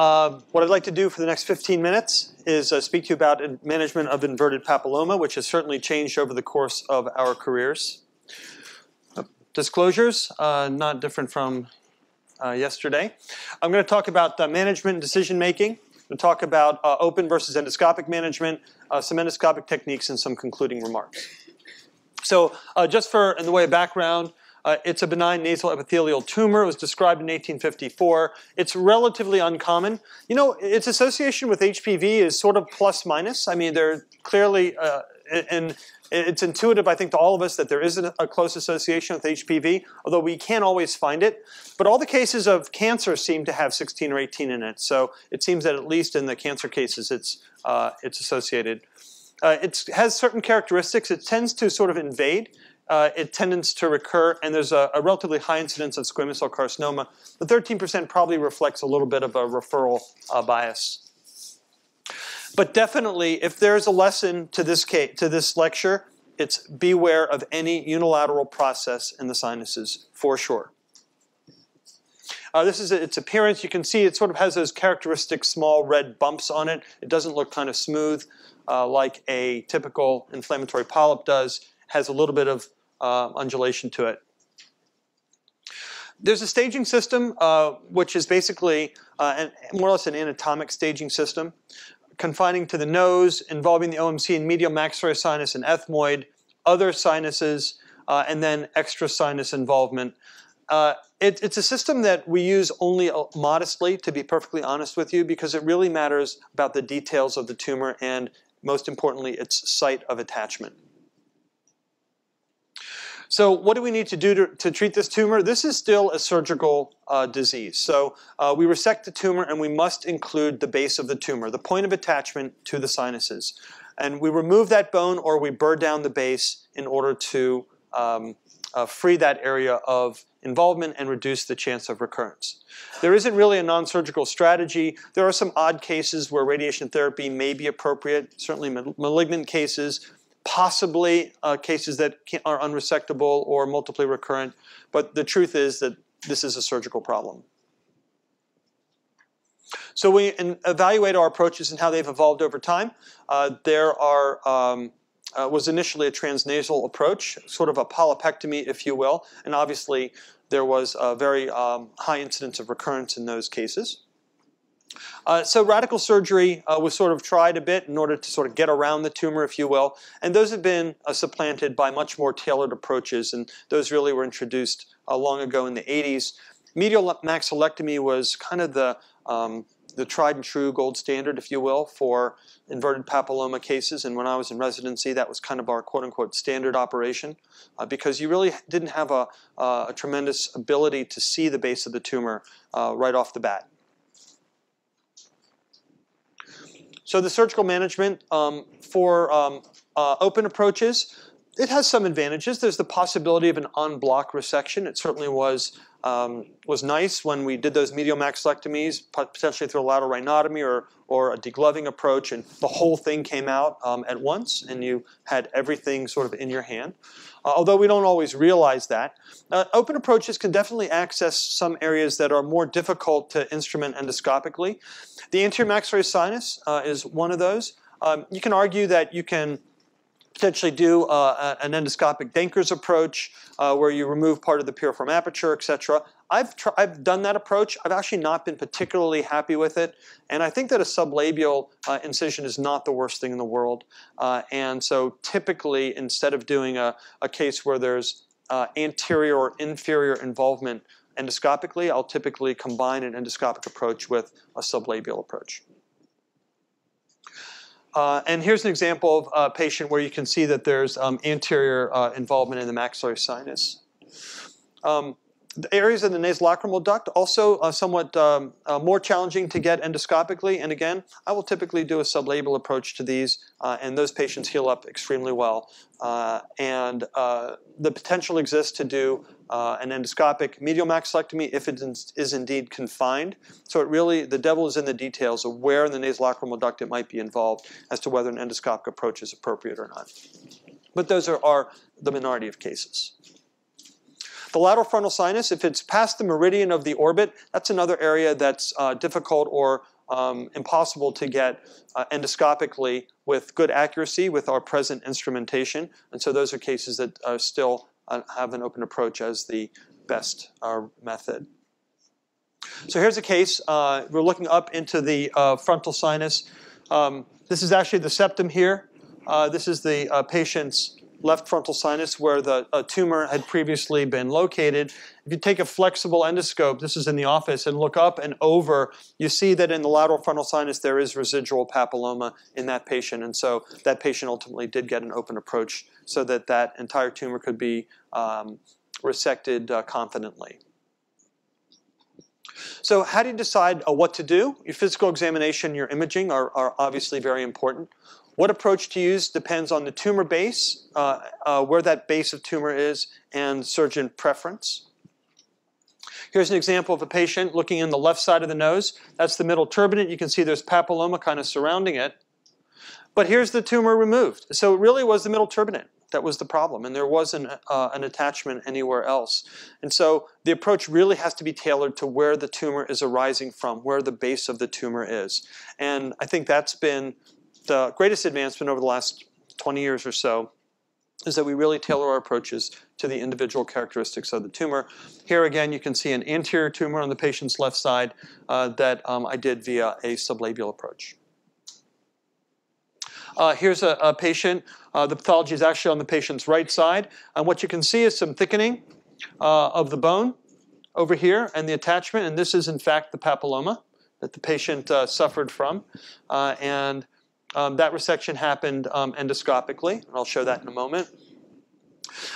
Uh, what I'd like to do for the next 15 minutes is uh, speak to you about management of inverted papilloma, which has certainly changed over the course of our careers. Uh, disclosures, uh, not different from uh, yesterday. I'm going to talk about management and decision making. We'll talk about uh, open versus endoscopic management, some endoscopic techniques, and some concluding remarks. So just for in the way of background, uh, it's a benign nasal epithelial tumor. It was described in 1854. It's relatively uncommon. You know, its association with HPV is sort of plus minus. I mean, they're clearly, uh, and it's intuitive, I think, to all of us that there is a close association with HPV, although we can't always find it. But all the cases of cancer seem to have 16 or 18 in it. So it seems that at least in the cancer cases, it's, uh, it's associated. Uh, it has certain characteristics. It tends to sort of invade uh, it tends to recur, and there's a, a, relatively high incidence of squamous cell carcinoma. The 13% probably reflects a little bit of a referral uh, bias. But definitely, if there's a lesson to this, case, to this lecture, it's beware of any unilateral process in the sinuses, for sure. Uh, this is its appearance. You can see it sort of has those characteristic small red bumps on it. It doesn't look kind of smooth uh, like a typical inflammatory polyp does. Has a little bit of uh, undulation to it. There's a staging system, uh, which is basically uh, an, more or less an anatomic staging system, confining to the nose, involving the OMC and medial maxillary sinus and ethmoid, other sinuses, uh, and then extra sinus involvement. Uh, it, it's a system that we use only uh, modestly, to be perfectly honest with you, because it really matters about the details of the tumor and, most importantly, its site of attachment. So what do we need to do to, to treat this tumor? This is still a surgical uh, disease. So uh, we resect the tumor and we must include the base of the tumor, the point of attachment to the sinuses. And we remove that bone or we burr down the base in order to um, uh, free that area of involvement and reduce the chance of recurrence. There isn't really a non-surgical strategy. There are some odd cases where radiation therapy may be appropriate, certainly malignant cases, possibly uh, cases that are unresectable or multiply recurrent, but the truth is that this is a surgical problem. So we evaluate our approaches and how they've evolved over time. Uh, there are, um, uh, was initially a transnasal approach, sort of a polypectomy, if you will, and obviously there was a very um, high incidence of recurrence in those cases. Uh, so radical surgery uh, was sort of tried a bit in order to sort of get around the tumor, if you will, and those have been uh, supplanted by much more tailored approaches, and those really were introduced uh, long ago in the 80s. Medial maxillectomy was kind of the um, the tried and true gold standard, if you will, for inverted papilloma cases. And when I was in residency, that was kind of our quote unquote standard operation uh, because you really didn't have a, uh, a, tremendous ability to see the base of the tumor uh, right off the bat. So the surgical management um, for um, uh, open approaches, it has some advantages. There's the possibility of an en bloc resection. It certainly was um, was nice when we did those medial maxillectomies, potentially through a lateral rhinotomy or, or a degloving approach, and the whole thing came out um, at once, and you had everything sort of in your hand. Uh, although we don't always realize that. Uh, open approaches can definitely access some areas that are more difficult to instrument endoscopically. The anterior maxillary sinus uh, is one of those. Um, you can argue that you can potentially do uh, an endoscopic Denker's approach uh, where you remove part of the piriform aperture, etc. I've, I've done that approach. I've actually not been particularly happy with it. And I think that a sublabial uh, incision is not the worst thing in the world. Uh, and so typically, instead of doing a, a case where there's uh, anterior or inferior involvement endoscopically, I'll typically combine an endoscopic approach with a sublabial approach. Uh, and here's an example of a patient where you can see that there's um, anterior uh, involvement in the maxillary sinus. Um, the areas of the nasolacrimal duct also uh, somewhat um, uh, more challenging to get endoscopically. And again, I will typically do a sublabial approach to these, uh, and those patients heal up extremely well. Uh, and uh, the potential exists to do an endoscopic medial maxillectomy if it is indeed confined. So it really, the devil is in the details of where in the nasolacrimal duct it might be involved as to whether an endoscopic approach is appropriate or not. But those are, are the minority of cases. The lateral frontal sinus, if it's past the meridian of the orbit, that's another area that's uh, difficult or um, impossible to get uh, endoscopically with good accuracy with our present instrumentation. And so those are cases that are still uh, have an open approach as the best uh, method. So here's a case. Uh, we're looking up into the uh, frontal sinus. Um, this is actually the septum here. Uh, this is the uh, patient's left frontal sinus where the tumor had previously been located. If you take a flexible endoscope, this is in the office, and look up and over, you see that in the lateral frontal sinus there is residual papilloma in that patient. And so that patient ultimately did get an open approach so that that entire tumor could be um, resected uh, confidently. So how do you decide uh, what to do? Your physical examination, your imaging are, are, obviously very important. What approach to use depends on the tumor base, uh, uh, where that base of tumor is, and surgeon preference. Here's an example of a patient looking in the left side of the nose. That's the middle turbinate. You can see there's papilloma kind of surrounding it. But here's the tumor removed. So it really was the middle turbinate that was the problem, and there wasn't uh, an attachment anywhere else. And so the approach really has to be tailored to where the tumor is arising from, where the base of the tumor is. And I think that's been the greatest advancement over the last 20 years or so, is that we really tailor our approaches to the individual characteristics of the tumor. Here again, you can see an anterior tumor on the patient's left side uh, that um, I did via a sublabial approach. Uh, here's a, a patient. Uh, the pathology is actually on the patient's right side. And what you can see is some thickening uh, of the bone over here and the attachment. And this is, in fact, the papilloma that the patient uh, suffered from. Uh, and um, that resection happened um, endoscopically. And I'll show that in a moment.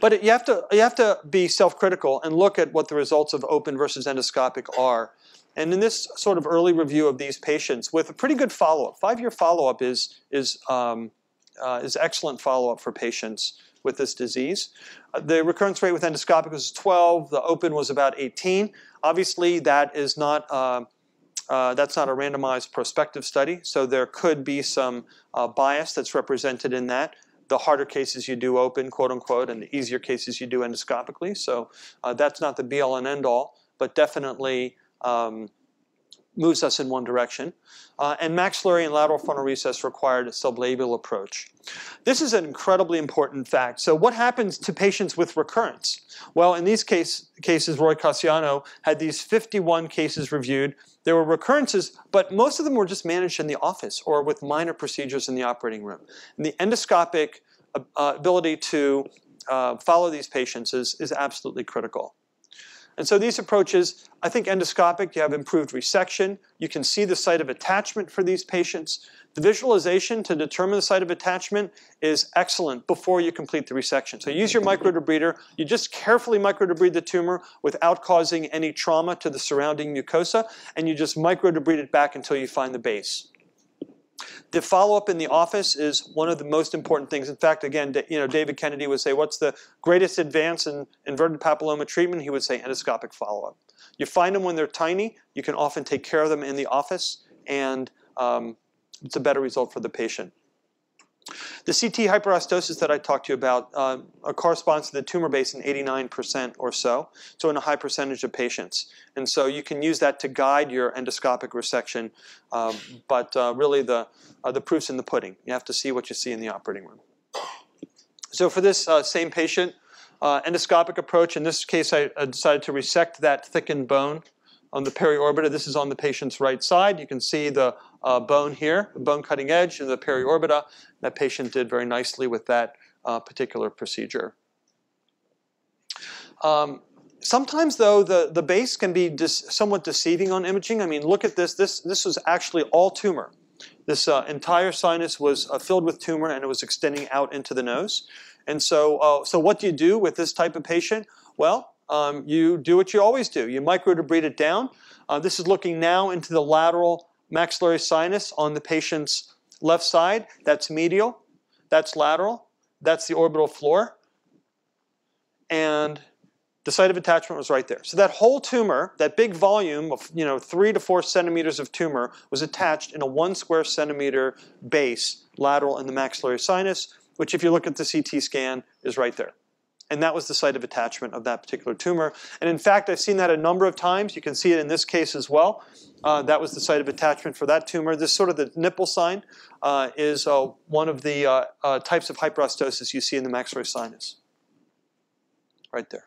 But it, you, have to, you have to be self-critical and look at what the results of open versus endoscopic are. And in this sort of early review of these patients, with a pretty good follow-up, five-year follow-up is, is, um, uh, is excellent follow-up for patients with this disease. Uh, the recurrence rate with endoscopic was 12. The open was about 18. Obviously, that is not uh, uh, that's not a randomized prospective study, so there could be some uh, bias that's represented in that. The harder cases you do open, quote unquote, and the easier cases you do endoscopically. So uh, that's not the be all and end all, but definitely um, moves us in one direction. Uh, and maxillary and lateral frontal recess required a sublabial approach. This is an incredibly important fact. So what happens to patients with recurrence? Well, in these case, cases, Roy Casiano had these 51 cases reviewed. There were recurrences, but most of them were just managed in the office or with minor procedures in the operating room. And the endoscopic uh, ability to uh, follow these patients is, is absolutely critical. And so these approaches, I think endoscopic, you have improved resection. You can see the site of attachment for these patients. The visualization to determine the site of attachment is excellent before you complete the resection. So use your microdebrider. You just carefully microdebride the tumor without causing any trauma to the surrounding mucosa, and you just microdebride it back until you find the base. The follow-up in the office is one of the most important things. In fact, again, you know, David Kennedy would say, what's the greatest advance in inverted papilloma treatment? He would say endoscopic follow-up. You find them when they're tiny. You can often take care of them in the office, and um, it's a better result for the patient. The CT hyperostosis that I talked to you about uh, corresponds to the tumor base in 89% or so, so in a high percentage of patients. And so you can use that to guide your endoscopic resection, um, but uh, really the, uh, the proof's in the pudding. You have to see what you see in the operating room. So for this uh, same patient, uh, endoscopic approach, in this case I decided to resect that thickened bone on the periorbita. This is on the patient's right side. You can see the uh, bone here, the bone cutting edge in the periorbita. That patient did very nicely with that uh, particular procedure. Um, sometimes, though, the, the base can be somewhat deceiving on imaging. I mean, look at this. This, this was actually all tumor. This uh, entire sinus was uh, filled with tumor and it was extending out into the nose. And so, uh, so what do you do with this type of patient? Well, um, you do what you always do. You microdebride it down. Uh, this is looking now into the lateral maxillary sinus on the patient's left side. That's medial. That's lateral. That's the orbital floor. And the site of attachment was right there. So that whole tumor, that big volume of you know three to four centimeters of tumor was attached in a one square centimeter base lateral in the maxillary sinus, which if you look at the CT scan is right there. And that was the site of attachment of that particular tumor. And in fact, I've seen that a number of times. You can see it in this case as well. Uh, that was the site of attachment for that tumor. This sort of the nipple sign uh, is uh, one of the uh, uh, types of hyperostosis you see in the maxillary sinus. Right there.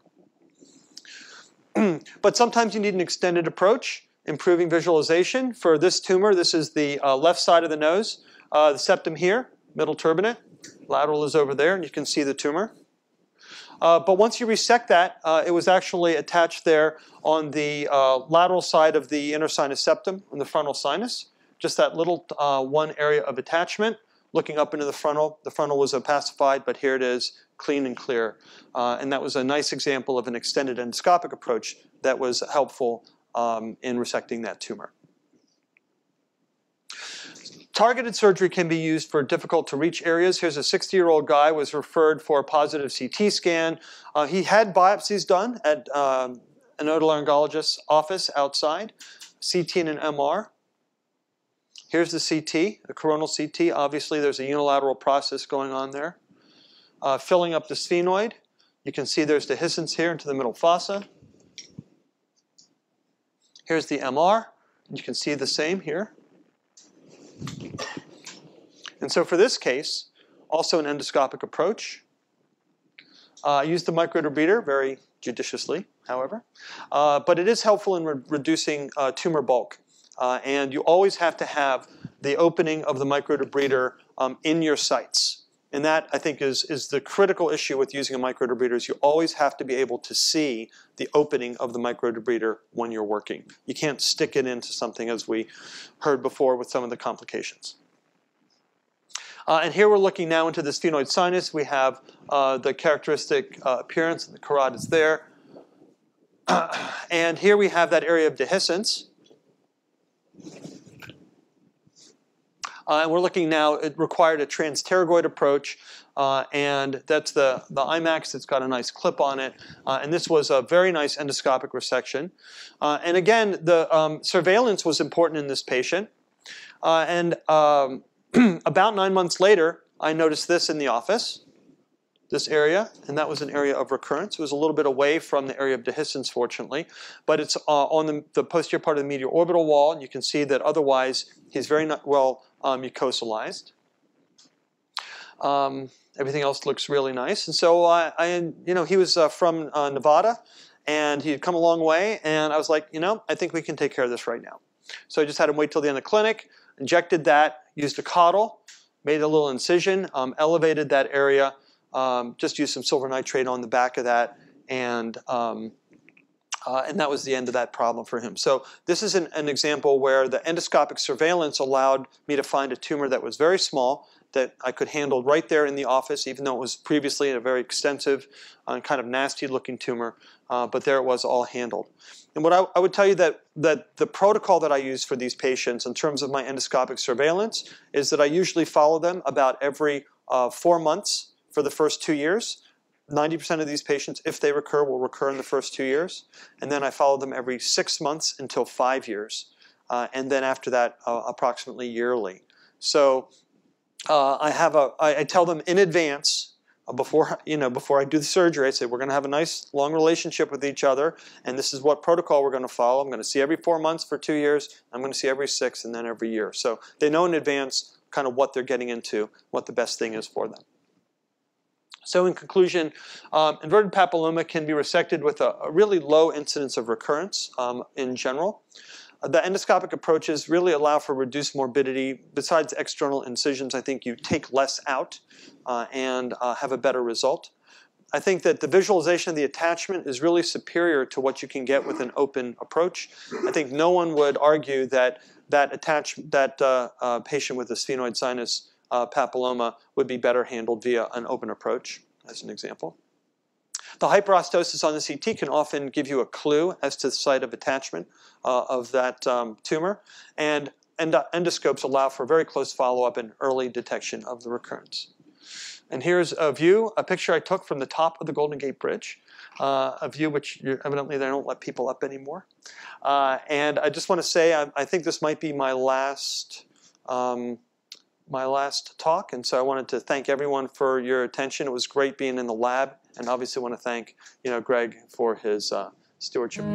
but sometimes you need an extended approach, improving visualization. For this tumor, this is the uh, left side of the nose, the septum here, middle turbinate. Lateral is over there, and you can see the tumor. Uh, but once you resect that, uh, it was actually attached there on the uh, lateral side of the intersinus septum in the frontal sinus. Just that little uh, one area of attachment looking up into the frontal. The frontal was opacified, but here it is, clean and clear. Uh, and that was a nice example of an extended endoscopic approach that was helpful um, in resecting that tumor. Targeted surgery can be used for difficult to reach areas. Here's a 60 year old guy was referred for a positive CT scan. Uh, he had biopsies done at um, an otolaryngologist's office outside, CT and an MR. Here's the CT, the coronal CT. Obviously, there's a unilateral process going on there. Uh, filling up the sphenoid. You can see there's dehiscence here into the middle fossa. Here's the MR. You can see the same here. And so for this case, also an endoscopic approach. Uh, I use the microdebrider very judiciously, however. Uh, but it is helpful in re reducing uh, tumor bulk. Uh, and you always have to have the opening of the microdebrider um, in your sights. And that, I think, is, is the critical issue with using a microdebrider is you always have to be able to see the opening of the microdebrider when you're working. You can't stick it into something as we heard before with some of the complications. Uh, and here we're looking now into the sphenoid sinus. We have uh, the characteristic uh, appearance, and the carotid is there. and here we have that area of dehiscence. Uh, and we're looking now, it required a transpterygoid approach, uh, and that's the, the IMAX that's got a nice clip on it. Uh, and this was a very nice endoscopic resection. And again, the um, surveillance was important in this patient. And um, about nine months later, I noticed this in the office this area, and that was an area of recurrence. It was a little bit away from the area of dehiscence, fortunately, but it's uh, on the, the, posterior part of the medial orbital wall, and you can see that otherwise he's very well um, mucosalized. Um, everything else looks really nice, and so I, I you know, he was uh, from uh, Nevada, and he had come a long way, and I was like, you know, I think we can take care of this right now. So I just had him wait till the end of the clinic, injected that, used a Cottle, made a little incision, um, elevated that area, um, just used some silver nitrate on the back of that, and um, uh, and that was the end of that problem for him. So this is an, an, example where the endoscopic surveillance allowed me to find a tumor that was very small that I could handle right there in the office, even though it was previously a very extensive uh, kind of nasty looking tumor, uh, but there it was all handled. And what I, I, would tell you that, that the protocol that I use for these patients in terms of my endoscopic surveillance is that I usually follow them about every uh, four months for the first two years. 90% of these patients, if they recur, will recur in the first two years. And then I follow them every six months until five years. Uh, and then after that, uh, approximately yearly. So uh, I have a, I, I tell them in advance uh, before you know before I do the surgery, I say we're going to have a nice long relationship with each other, and this is what protocol we're going to follow. I'm going to see every four months for two years. I'm going to see every six, and then every year. So they know in advance kind of what they're getting into, what the best thing is for them. So in conclusion, um, inverted papilloma can be resected with a, a really low incidence of recurrence um, in general. The endoscopic approaches really allow for reduced morbidity. Besides external incisions, I think you take less out uh, and uh, have a better result. I think that the visualization of the attachment is really superior to what you can get with an open approach. I think no one would argue that that attach that uh, uh, patient with a sphenoid sinus uh, papilloma would be better handled via an open approach, as an example. The hyperostosis on the CT can often give you a clue as to the site of attachment uh, of that um, tumor, and endoscopes allow for very close follow-up and early detection of the recurrence. And here's a view, a picture I took from the top of the Golden Gate Bridge, uh, a view which evidently they don't let people up anymore. Uh, and I just want to say, I, I, think this might be my last um, my last talk, and so I wanted to thank everyone for your attention. It was great being in the lab, and obviously want to thank you know Greg for his uh, stewardship.